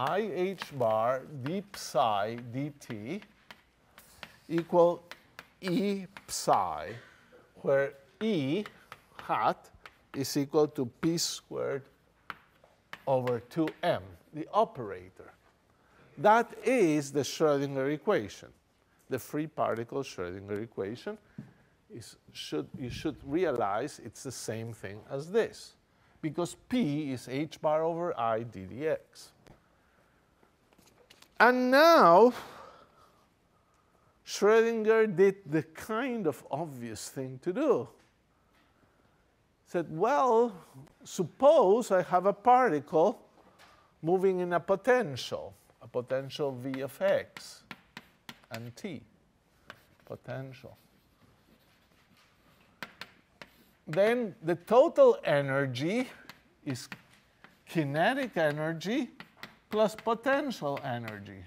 i h bar d psi dt equal e psi, where e hat is equal to p squared over 2m, the operator. That is the Schrodinger equation, the free particle Schrodinger equation. Is, should, you should realize it's the same thing as this, because p is h bar over i d dx. And now, Schrodinger did the kind of obvious thing to do. Said, well, suppose I have a particle moving in a potential, a potential v of x and t, potential. Then the total energy is kinetic energy plus potential energy.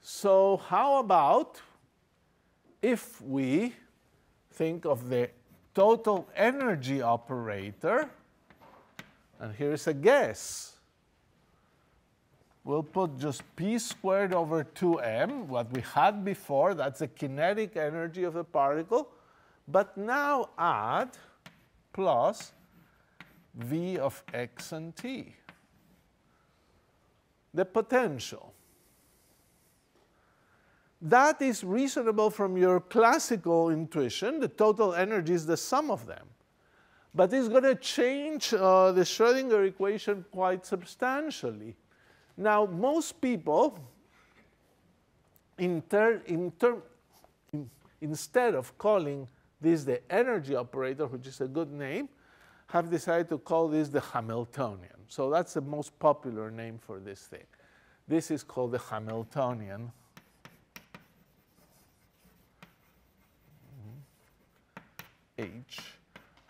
So how about if we think of the total energy operator, and here's a guess. We'll put just p squared over 2m, what we had before, that's the kinetic energy of the particle, but now add plus v of x and t. The potential. That is reasonable from your classical intuition. The total energy is the sum of them. But it's going to change uh, the Schrodinger equation quite substantially. Now, most people, in in in, instead of calling this the energy operator, which is a good name, have decided to call this the Hamiltonian. So that's the most popular name for this thing. This is called the Hamiltonian h.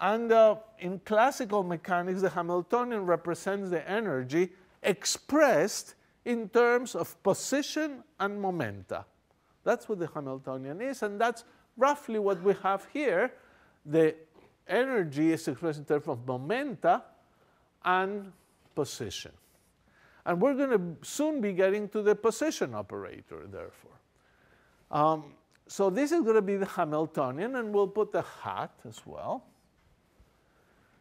And uh, in classical mechanics, the Hamiltonian represents the energy expressed in terms of position and momenta. That's what the Hamiltonian is, and that's roughly what we have here. The energy is expressed in terms of momenta and position. And we're going to soon be getting to the position operator, therefore. Um, so this is going to be the Hamiltonian, and we'll put the hat as well.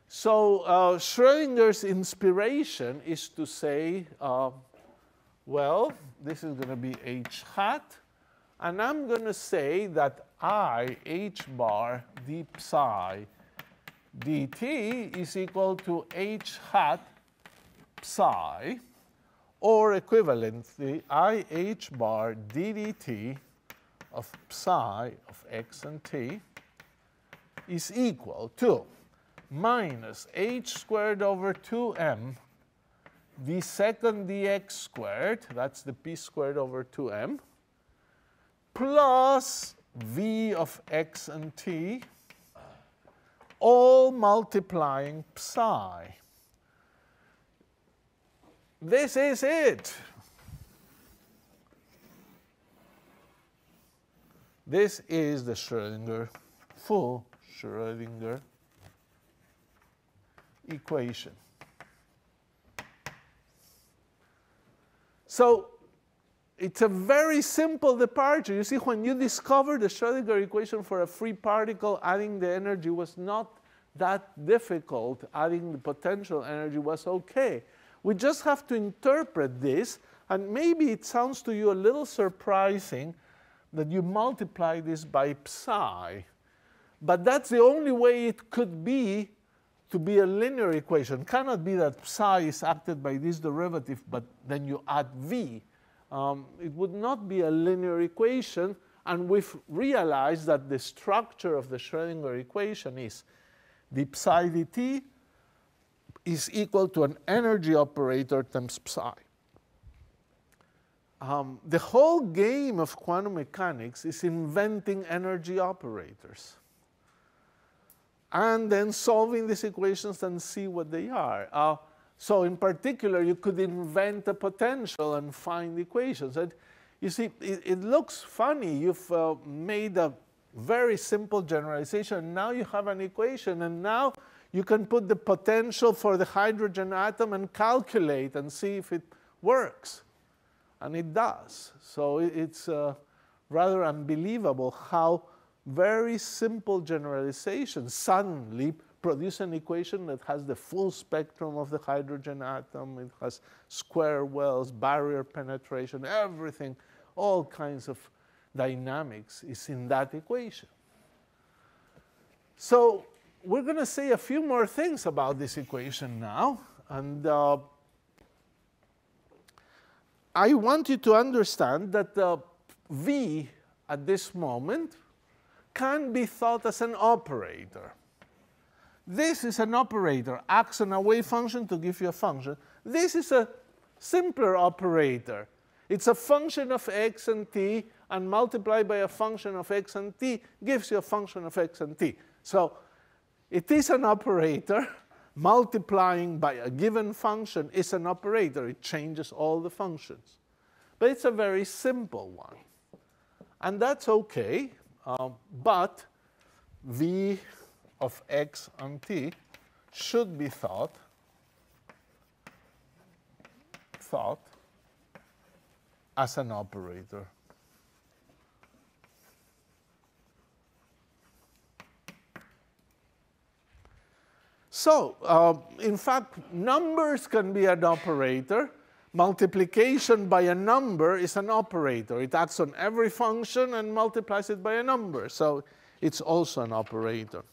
So uh, Schrodinger's inspiration is to say, uh, well, this is going to be h hat, and I'm going to say that I, h bar d psi dt is equal to h hat psi, or equivalently, I h bar ddt of psi of x and t is equal to minus h squared over 2m v second dx squared, that's the p squared over 2m, plus v of x and t, all multiplying psi. This is it. This is the Schrodinger, full Schrodinger equation. So it's a very simple departure. You see, when you discovered the Schrodinger equation for a free particle, adding the energy was not that difficult. Adding the potential energy was okay. We just have to interpret this, and maybe it sounds to you a little surprising that you multiply this by psi. But that's the only way it could be to be a linear equation. It cannot be that psi is acted by this derivative, but then you add v. Um, it would not be a linear equation, and we've realized that the structure of the Schrodinger equation is the psi dt is equal to an energy operator times psi. Um, the whole game of quantum mechanics is inventing energy operators and then solving these equations and see what they are. Uh, so in particular, you could invent a potential and find equations. And you see, it, it looks funny. You've uh, made a very simple generalization. Now you have an equation, and now you can put the potential for the hydrogen atom and calculate and see if it works. And it does. So it's uh, rather unbelievable how very simple generalizations suddenly produce an equation that has the full spectrum of the hydrogen atom. It has square wells, barrier penetration, everything, all kinds of dynamics is in that equation. So we're going to say a few more things about this equation now. And uh, I want you to understand that uh, V at this moment can be thought as an operator. This is an operator, acts on a wave function to give you a function. This is a simpler operator. It's a function of x and t, and multiplied by a function of x and t gives you a function of x and t. So it is an operator. Multiplying by a given function is an operator. It changes all the functions. But it's a very simple one. And that's OK. Um, but v of x and t should be thought thought as an operator. So, uh, in fact, numbers can be an operator. Multiplication by a number is an operator. It acts on every function and multiplies it by a number. So it's also an operator.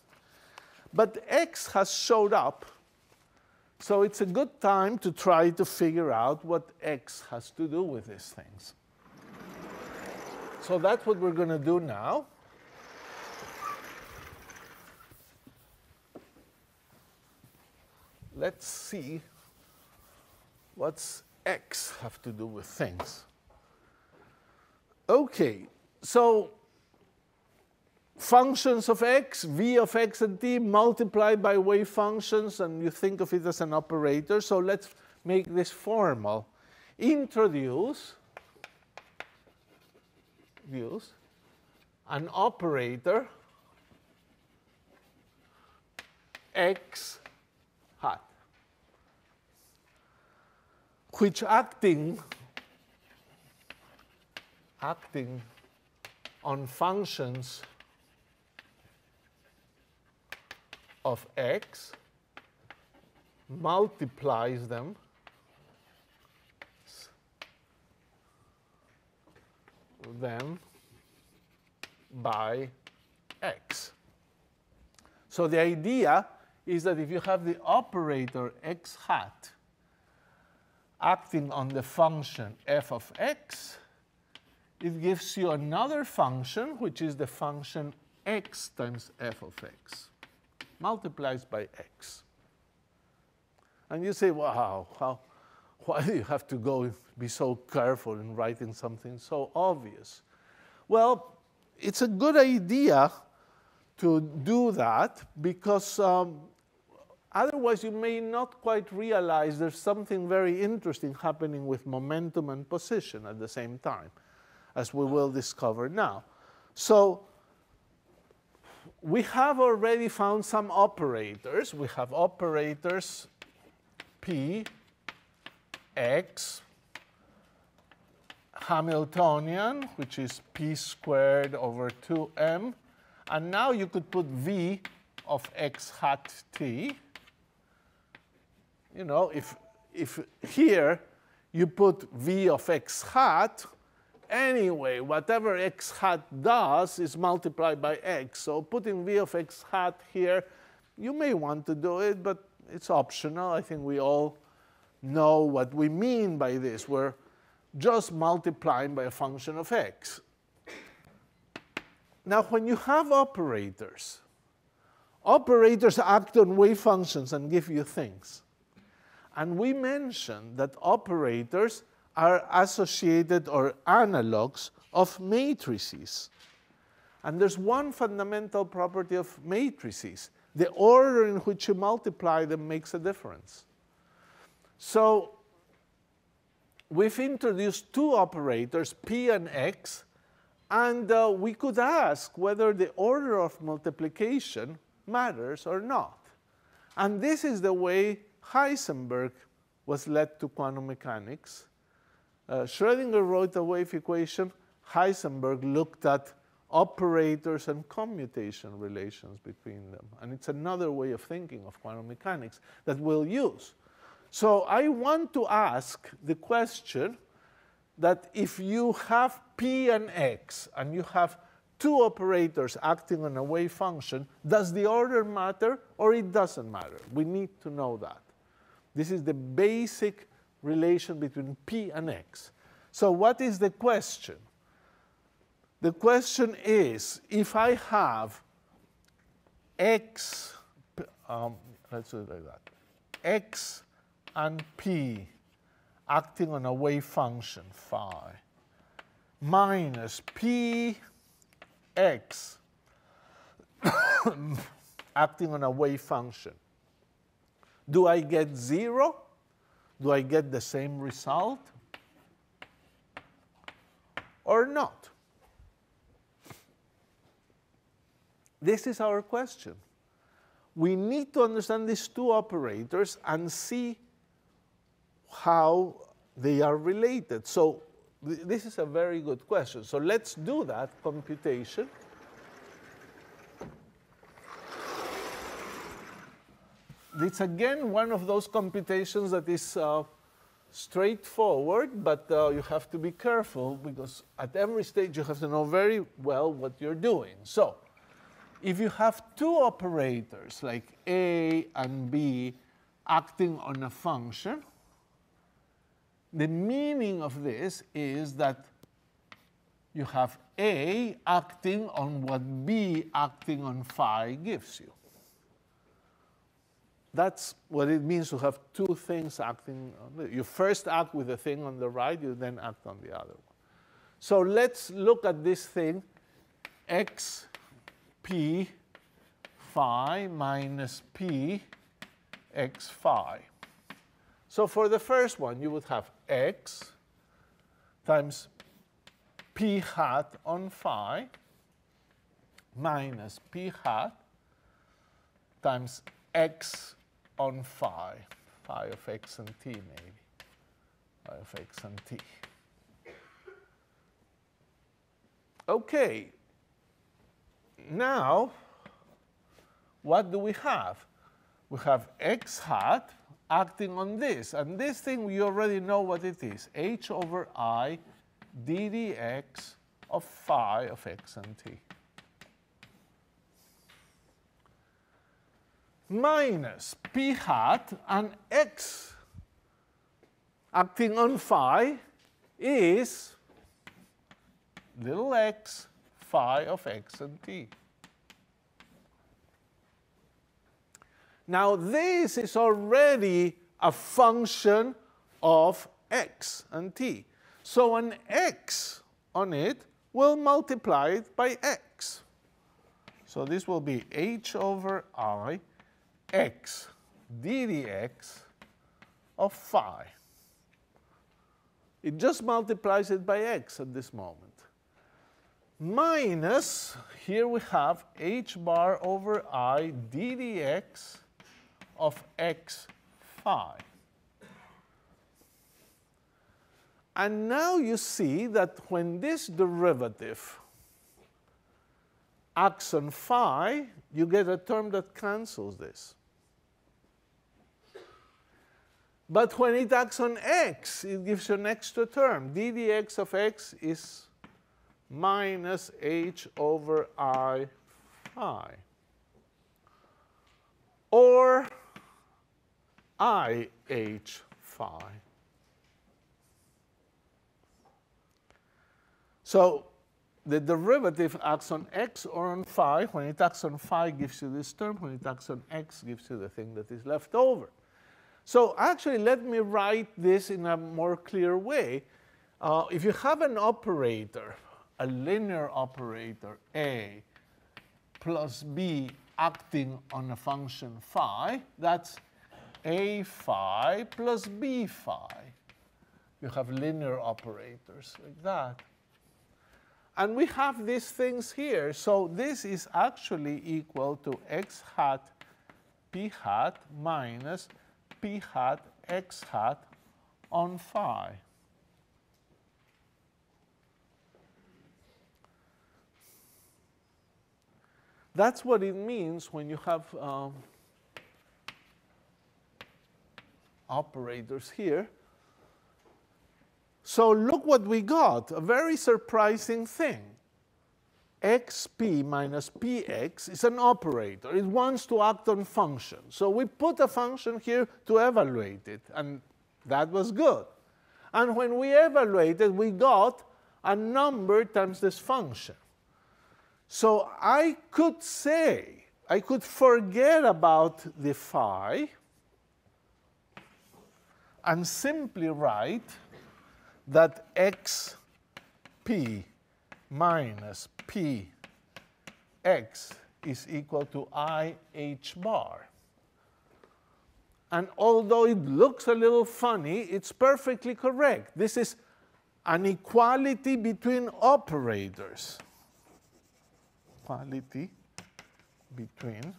But x has showed up. So it's a good time to try to figure out what x has to do with these things. So that's what we're going to do now. let's see what's x have to do with things. Okay, so functions of x, v of x and t multiplied by wave functions, and you think of it as an operator. So let's make this formal. Introduce use an operator x hat which acting acting on functions of x multiplies them them by x. So the idea is that if you have the operator x hat acting on the function f of x, it gives you another function, which is the function x times f of x, multiplies by x. And you say, wow, how, why do you have to go be so careful in writing something so obvious? Well, it's a good idea to do that because um, Otherwise, you may not quite realize there's something very interesting happening with momentum and position at the same time, as we will discover now. So we have already found some operators. We have operators P, X, Hamiltonian, which is P squared over 2M. And now you could put V of x hat t you know, if, if here you put v of x hat, anyway, whatever x hat does is multiplied by x. So putting v of x hat here, you may want to do it, but it's optional. I think we all know what we mean by this. We're just multiplying by a function of x. Now, when you have operators, operators act on wave functions and give you things. And we mentioned that operators are associated or analogs of matrices. And there's one fundamental property of matrices. The order in which you multiply them makes a difference. So we've introduced two operators, p and x, and uh, we could ask whether the order of multiplication matters or not. And this is the way Heisenberg was led to quantum mechanics. Uh, Schrödinger wrote a wave equation. Heisenberg looked at operators and commutation relations between them. And it's another way of thinking of quantum mechanics that we'll use. So I want to ask the question that if you have p and x and you have two operators acting on a wave function, does the order matter or it doesn't matter? We need to know that. This is the basic relation between p and x. So what is the question? The question is, if I have x, um, let's do it like that, x and p acting on a wave function, phi, minus p x acting on a wave function. Do I get zero? Do I get the same result? Or not? This is our question. We need to understand these two operators and see how they are related. So th this is a very good question. So let's do that computation. It's again one of those computations that is uh, straightforward, but uh, you have to be careful because at every stage you have to know very well what you're doing. So if you have two operators like A and B acting on a function, the meaning of this is that you have A acting on what B acting on phi gives you. That's what it means to have two things acting. On you first act with the thing on the right, you then act on the other one. So let's look at this thing, x p phi minus p x phi. So for the first one, you would have x times p hat on phi minus p hat times x on phi, phi of x and t maybe, phi of x and t. Okay, now what do we have? We have x hat acting on this. And this thing, we already know what it is. h over i d dx of phi of x and t. Minus p hat and x acting on phi is little x phi of x and t. Now this is already a function of x and t. So an x on it will multiply it by x. So this will be h over i x d dx of phi. It just multiplies it by x at this moment. Minus, here we have h bar over i d dx of x phi. And now you see that when this derivative acts on phi, you get a term that cancels this. But when it acts on x, it gives you an extra term. d dx of x is minus h over i phi. Or IH phi. So the derivative acts on x or on phi. When it acts on phi, gives you this term. When it acts on x, gives you the thing that is left over. So actually, let me write this in a more clear way. Uh, if you have an operator, a linear operator, A, plus B acting on a function phi, that's a phi plus b phi. You have linear operators like that. And we have these things here. So this is actually equal to x hat p hat minus p hat x hat on phi. That's what it means when you have um, operators here. So look what we got, a very surprising thing. Xp minus px is an operator. It wants to act on functions. So we put a function here to evaluate it, and that was good. And when we evaluated, we got a number times this function. So I could say, I could forget about the phi and simply write that xp minus p x is equal to i h bar. And although it looks a little funny, it's perfectly correct. This is an equality between operators equality between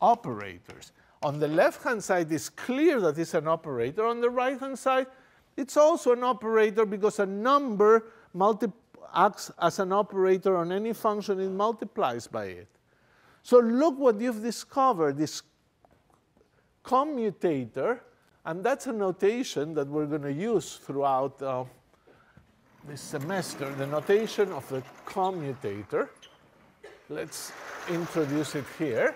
operators. On the left-hand side, it's clear that it's an operator. On the right-hand side, it's also an operator because a number acts as an operator on any function it multiplies by it. So look what you've discovered, this commutator, and that's a notation that we're going to use throughout uh, this semester, the notation of the commutator. Let's introduce it here.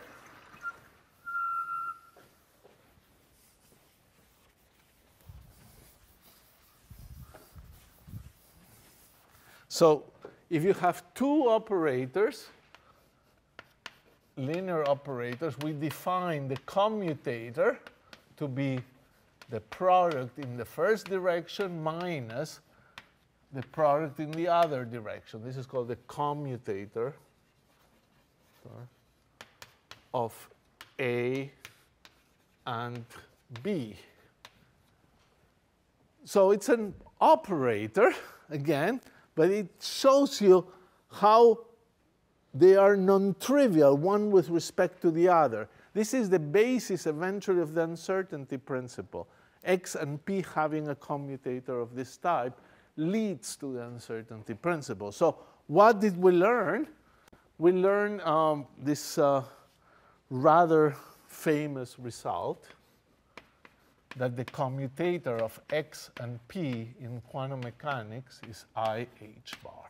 So if you have two operators, linear operators, we define the commutator to be the product in the first direction minus the product in the other direction. This is called the commutator of A and B. So it's an operator, again, but it shows you how they are non-trivial, one with respect to the other. This is the basis eventually of the uncertainty principle. X and P having a commutator of this type leads to the uncertainty principle. So what did we learn? We learned um, this uh, rather famous result that the commutator of x and p in quantum mechanics is i h bar.